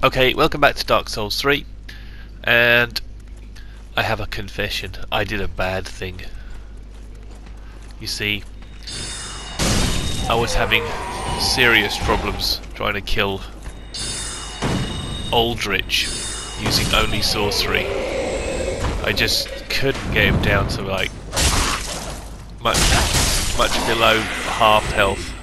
Okay, welcome back to Dark Souls 3. And I have a confession. I did a bad thing. You see, I was having serious problems trying to kill Aldrich using only sorcery. I just couldn't get him down to like much much below half health.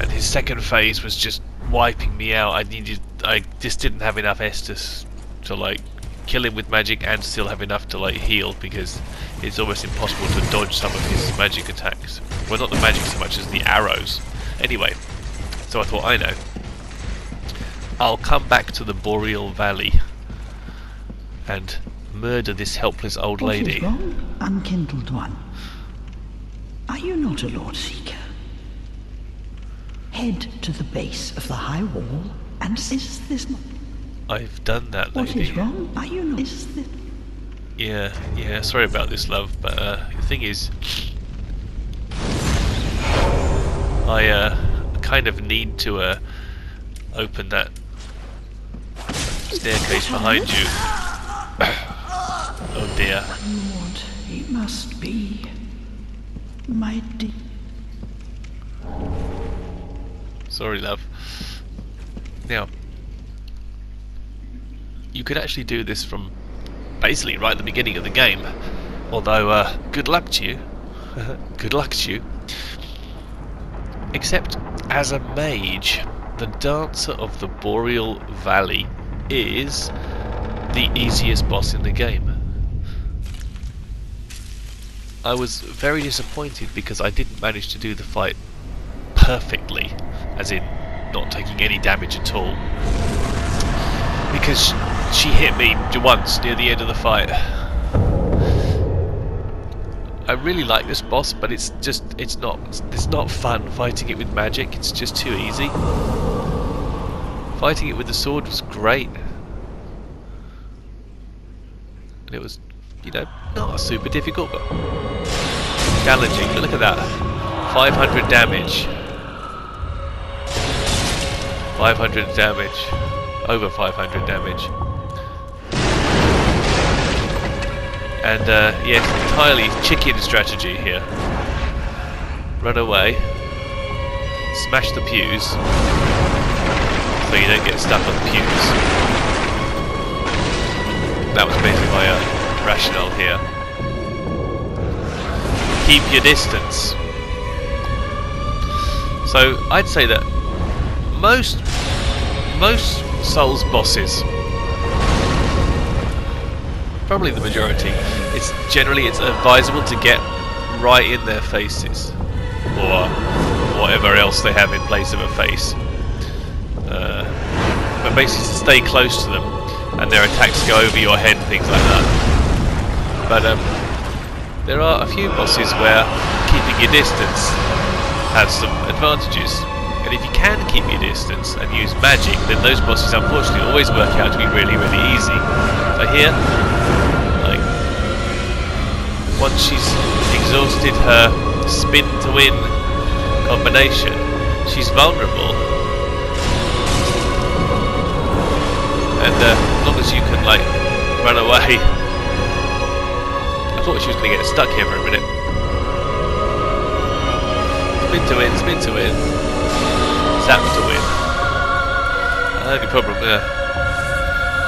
And his second phase was just wiping me out. I needed I just didn't have enough Estus to like kill him with magic and still have enough to like heal because it's almost impossible to dodge some of his magic attacks. Well not the magic so much as the arrows. Anyway, so I thought I know. I'll come back to the Boreal Valley and murder this helpless old What is lady. wrong, unkindled one? Are you not a Lord Seeker? Head to the base of the high wall and is this not... I've done that What is wrong? Are you not... Is this... Yeah, yeah, sorry about this love, but uh, the thing is I uh, kind of need to uh, open that staircase behind you. oh dear. Lord, he must be... My dear... Sorry, love. Now, you could actually do this from basically right at the beginning of the game. Although, uh, good luck to you. good luck to you. Except, as a mage, the Dancer of the Boreal Valley is the easiest boss in the game. I was very disappointed because I didn't manage to do the fight perfectly, as in not taking any damage at all. Because she hit me once near the end of the fight. I really like this boss, but it's just it's not it's not fun fighting it with magic. It's just too easy. Fighting it with the sword was great. And it was, you know, not super difficult, but challenging. But look at that. 500 damage. 500 damage. Over 500 damage. And uh, it's entirely chicken strategy here. Run away. Smash the pews. So you don't get stuck on the pews. That was basically my uh, rationale here. Keep your distance. So I'd say that most most Souls bosses, probably the majority, it's generally it's advisable to get right in their faces or whatever else they have in place of a face. Uh, but basically to stay close to them and their attacks go over your head, things like that. But um, there are a few bosses where keeping your distance has some advantages. And if you can keep your distance and use magic, then those bosses unfortunately always work out to be really, really easy. So here, like, once she's exhausted her spin to win combination, she's vulnerable. And uh, as long as you can, like, run away. I thought she was going to get stuck here for a minute. Spin to win, spin to win. Zap to win. Uh, only problem, yeah.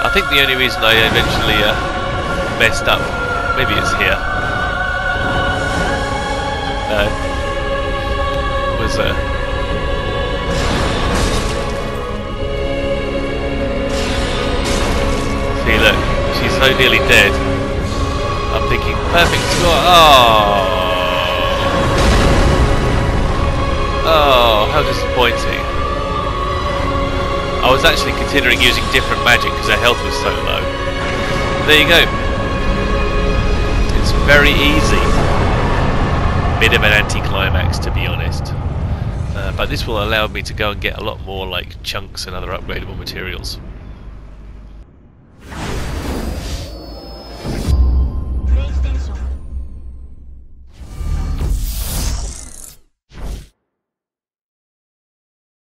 I think the only reason I eventually uh, messed up, maybe it's here, uh, was uh, see look, she's so nearly dead. I'm thinking perfect score. Oh. Oh, how disappointing. I was actually considering using different magic because her health was so low. There you go. It's very easy. Bit of an anticlimax to be honest. Uh, but this will allow me to go and get a lot more like chunks and other upgradable materials.